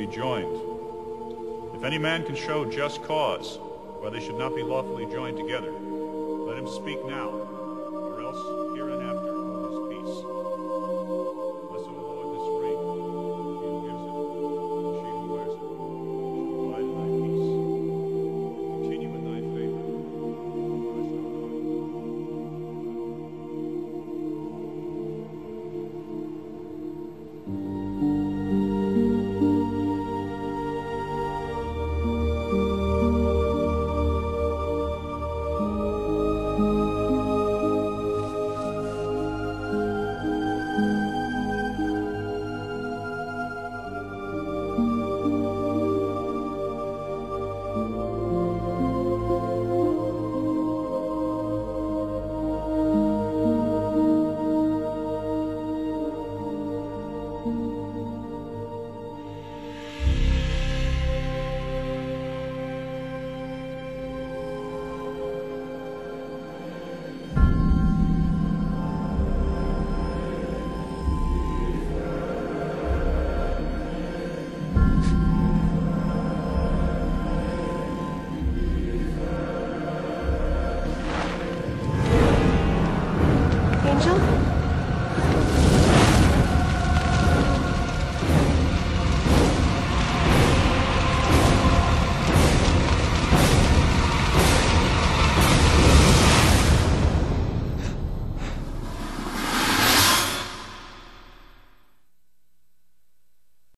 be joined. If any man can show just cause why they should not be lawfully joined together, let him speak now, or else hereinafter Angel?